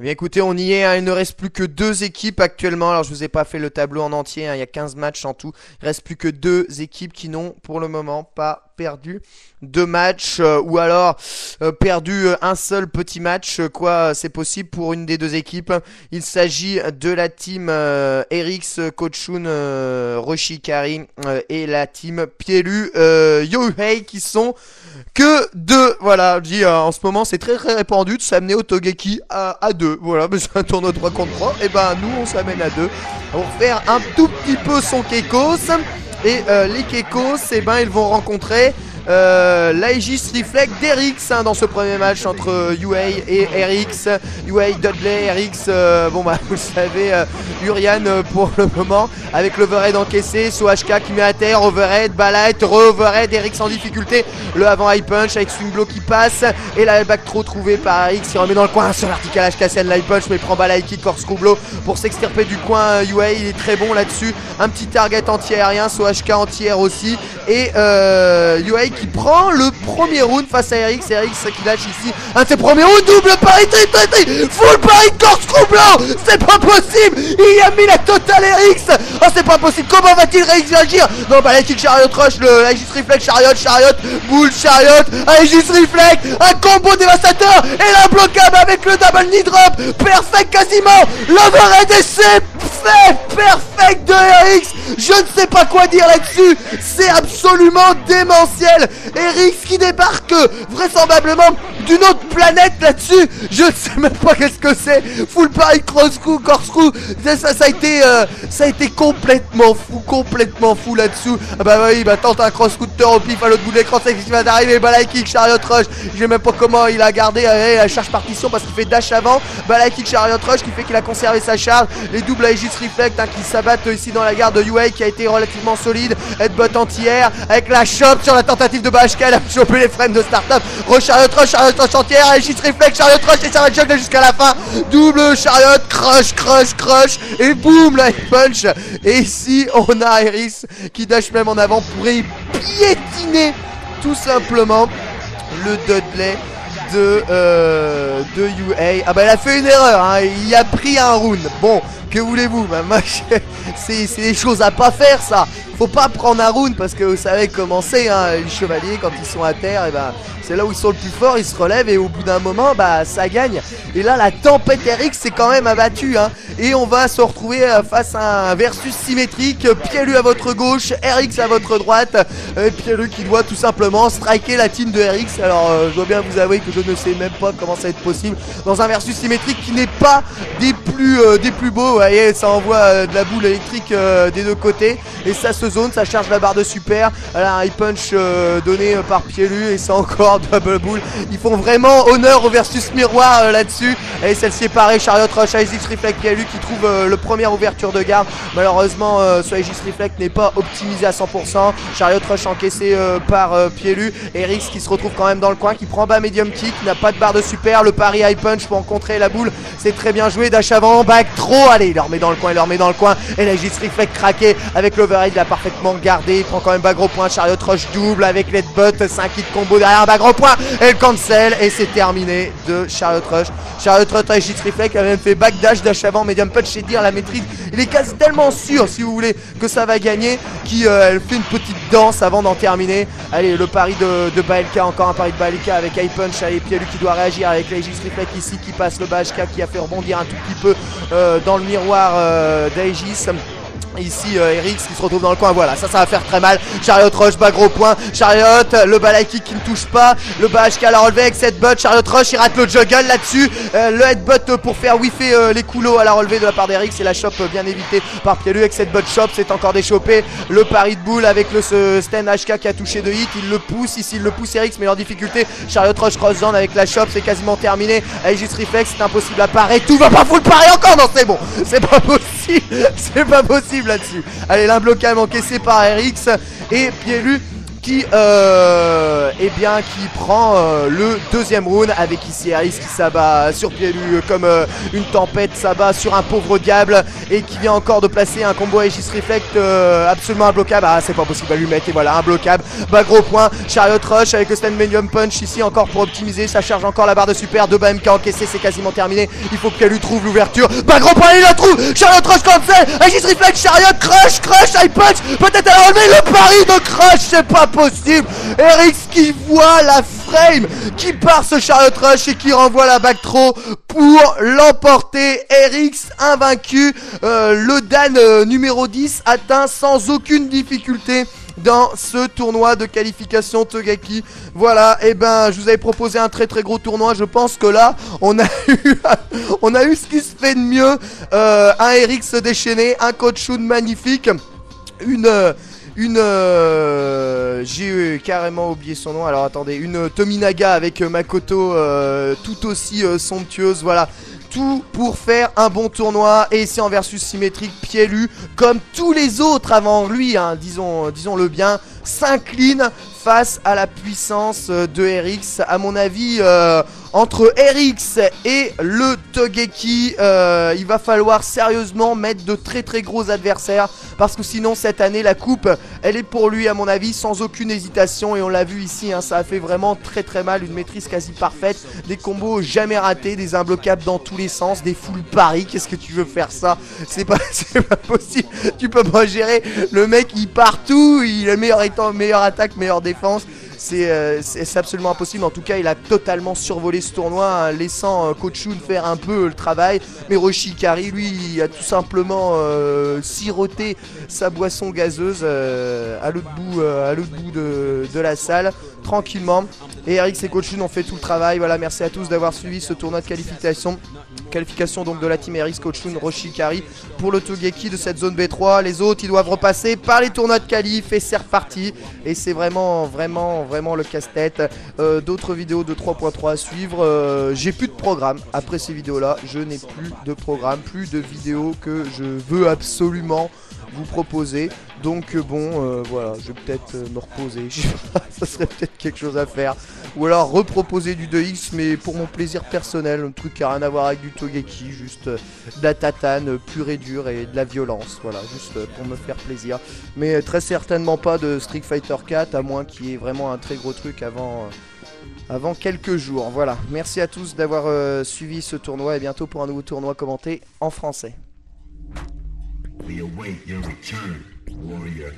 Eh bien écoutez, on y est, hein. il ne reste plus que deux équipes actuellement. Alors je vous ai pas fait le tableau en entier, hein. il y a 15 matchs en tout. Il reste plus que deux équipes qui n'ont pour le moment pas perdu deux matchs euh, ou alors euh, perdu euh, un seul petit match. quoi, c'est possible pour une des deux équipes. Il s'agit de la team Erix, Kochun, Roshikari et la team Pielu, Yohei qui sont que deux. Voilà, je dis en ce moment c'est très très répandu de s'amener au Togeki à, deux. Voilà, mais c'est un tournoi 3 contre 3. Et ben nous on s'amène à deux pour faire un tout petit peu son Kekos. Et les Kekos, eh ben ils vont rencontrer euh, L'Aegis Reflect d'Erix hein, dans ce premier match entre UA et Erix. UA, Dudley, Erix, euh, bon bah vous le savez, euh, Urian euh, pour le moment avec l'overhead encaissé, SoHK qui met à terre, overhead, balade, re-overhead, Erix en difficulté, le avant high punch avec swing blow qui passe et la back trouvée par Erix qui remet dans le coin sur vertical HKCN high punch mais prend balai kick corkscrew blow pour s'extirper du coin UA il est très bon là-dessus, un petit target anti-aérien, SoHK anti-air aussi et euh, UA qui prend le premier round face à Erix. Erix qui lâche ici un de ses premiers rounds. Double pari, tri, tri, full pari, corkscrew blanc. C'est pas possible. Il a mis la totale Erix. Oh, c'est pas possible. Comment va-t-il réagir? Non, bah, la kick chariot rush, le Aegis Reflex, chariot, chariot, boule, chariot, Aegis Reflex, un combo dévastateur et l'imbloquable avec le double knee drop. Perfect quasiment. L'overhead et c'est fait. Perfect de Erix. Je ne sais pas quoi dire là-dessus. C'est absolument démentiel. Erix qui débarque vraisemblablement d'une autre planète là-dessus. Je ne sais même pas qu'est-ce que c'est. Full pari, cross-coup, corkscrew. Ça, ça, ça, a été, euh, ça a été complètement fou, complètement fou là-dessous. Ah bah oui, bah tente un cross scooter au pif à l'autre bout de l'écran, c'est qui va d'arriver. Balai kick, chariot rush. Je sais même pas comment il a gardé euh, la charge partition parce qu'il fait dash avant. Balai kick, chariot rush qui fait qu'il a conservé sa charge. Les doubles Aegis Reflect hein, qui s'abattent ici dans la gare de UA qui a été relativement solide. Headbutt anti-air avec la chop sur la tentative de Bashka. Elle a chopé les frames de start-up. Chariot rush, chariot rush entière. Aegis Reflect, chariot rush et va juggler jusqu'à la fin. Double chariot, crush, crush, crush. Et boum, la punch. Et ici, on a Iris qui dash même en avant pour y piétiner tout simplement le Dudley de, euh, de UA. Ah bah elle a fait une erreur, hein. il a pris un round. Bon, que voulez-vous? Bah, C'est des choses à pas faire ça. Faut pas prendre un round parce que vous savez comment c'est, hein, les chevaliers quand ils sont à terre, et ben c'est là où ils sont le plus forts, ils se relèvent et au bout d'un moment, bah ça gagne. Et là, la tempête RX s'est quand même abattue. Hein. Et on va se retrouver euh, face à un versus symétrique. Pielu à votre gauche, RX à votre droite. Et Pielu qui doit tout simplement striker la team de RX. Alors, euh, je dois bien vous avouer que je ne sais même pas comment ça va être possible dans un versus symétrique qui n'est pas des plus, euh, des plus beaux. Vous voyez, ça envoie de la boule électrique des deux côtés. Et ça se zone, ça charge la barre de super. Un high punch donné par Pielu et c'est encore double bull. Ils font vraiment honneur au versus miroir euh, là-dessus. Et celle-ci est Chariot Rush, Aegis Reflect Pielu qui trouve euh, le première ouverture de garde. Malheureusement, euh, ce Aegis Reflect n'est pas optimisé à 100%. Chariot Rush encaissé par Pielu. Erix qui se retrouve quand même dans le coin, qui prend bas medium kick, n'a pas de barre de super. Le pari high punch pour contrer la boule. C'est très bien joué. Dash avant, back trop. Allez, il leur met dans le coin, il leur met dans le coin. Et l'Aegis Reflect craqué avec l'overhead. Il a parfaitement gardé. Il prend quand même bas gros point. Chariot Rush double avec l'headbutt. 5 hits combo derrière, bas gros point. Et le cancel. Et c'est terminé de Chariot Rush. Chariot Rush Aegis Reflect a même fait backdash, dash avant, medium punch et dire la maîtrise. Il est quasi tellement sûr, si vous voulez, que ça va gagner, qu'il euh, fait une petite danse avant d'en terminer. Allez, le pari de, de Baelka, encore un pari de Baelka avec high punch. Allez, Pielu qui doit réagir avec l'Aegis Reflect ici qui passe le Bashka qui a fait rebondir un tout petit peu euh, dans le miroir euh, d'Aegis. Ici euh, qui se retrouve dans le coin Voilà ça ça va faire très mal. Chariot Rush bas gros point. Chariot le balai kick qui ne touche pas. Le BHK l'a relevé avec cette butt Chariot Rush il rate le juggle là-dessus. Euh, Le headbutt pour faire whiffer euh, les coulots à la relevée de la part d'Eric. Et la chop bien évité par Pielu avec cette butt chop C'est encore déchopé. Le pari de boule avec le Sten HK qui a touché de hit. Il le pousse ici il le pousse Eric mais en difficulté. Chariot Rush cross down avec la chop c'est quasiment terminé. Juste Reflex c'est impossible à parer. Tout va pas full parer encore. Non c'est bon. C'est pas possible. C'est pas possible là-dessus. Allez, encaissé par RX et Pielu qui, euh, eh bien, qui prend euh, le deuxième round avec ici Harris qui s'abat sur comme euh, une tempête s'abat sur un pauvre diable et qui vient encore de placer un combo Aegis Reflect absolument imbloquable. Ah, c'est pas possible à lui mettre et voilà, imbloquable. Bah, gros point, Chariot Rush avec le stand medium punch ici encore pour optimiser. Ça charge encore la barre de super. De BMK encaissé, c'est quasiment terminé. Il faut qu'elle lui trouve l'ouverture. Bah, gros point, il la trouve. Chariot Rush cancel, Aegis Reflect, Chariot Crush, Crush, High Punch. Peut-être a enlevé le pari de Crush, c'est pas possible Erix qui voit la frame Qui part ce Chariot Rush et qui renvoie la back throw pour l'emporter Erix invaincu euh, Le Dan euh, numéro 10 atteint sans aucune difficulté dans ce tournoi de qualification Togaki. Voilà, et eh ben je vous avais proposé un très très gros tournoi. Je pense que là, on a eu, ce qui se fait de mieux. Euh, un Erix déchaîné, un Coach magnifique, une une euh, j'ai carrément oublié son nom. Alors attendez. Une Tominaga avec euh, Makoto euh, tout aussi somptueuse. Voilà. Tout pour faire un bon tournoi. Et c'est en versus symétrique Pielu comme tous les autres avant lui hein, disons disons le bien. S'incline face à la puissance de RX à mon avis entre RX et le Togeki, euh, il va falloir sérieusement mettre de très très gros adversaires parce que sinon cette année la coupe elle est pour lui à mon avis sans aucune hésitation et on l'a vu ici hein, ça a fait vraiment très très mal une maîtrise quasi parfaite des combos jamais ratés des imbloquables dans tous les sens des full paris qu'est-ce que tu veux faire ça? C'est pas, pas possible tu peux pas gérer le mec il part tout il est meilleur étant meilleure attaque meilleure défense c'est absolument impossible. En tout cas, il a totalement survolé ce tournoi, hein, laissant euh, Kochun faire un peu le travail. Mais Roshikari, lui, a tout simplement euh, siroté sa boisson gazeuse à l'autre bout, de la salle tranquillement. Et Eric et Kochun ont fait tout le travail. Voilà, merci à tous d'avoir suivi ce tournoi de qualification. Qualification donc de la team Eric Kochun, Roshikari pour le Togeki de cette zone B3. Les autres, ils doivent repasser par les tournois de qualif et c'est reparti. Et c'est vraiment, vraiment, vraiment le casse-tête. Euh, d'autres vidéos de 3.3 à suivre. Euh, j'ai plus de programme après ces vidéos-là. Je n'ai plus de programme, plus de vidéos que je veux absolument vous proposer. Donc euh, bon, euh, voilà, je vais peut-être euh, me reposer. ça serait peut-être quelque chose à faire. Ou alors reproposer du 2X, mais pour mon plaisir personnel, un truc qui a rien à voir avec du Togeki, juste de la tatane pure et dure et de la violence. Voilà, juste pour me faire plaisir. Mais très certainement pas de Street Fighter 4, à moins qu'il y ait vraiment un très gros truc avant avant quelques jours. Voilà, merci à tous d'avoir suivi ce tournoi et bientôt pour un nouveau tournoi commenté en français. We await your return, warrior.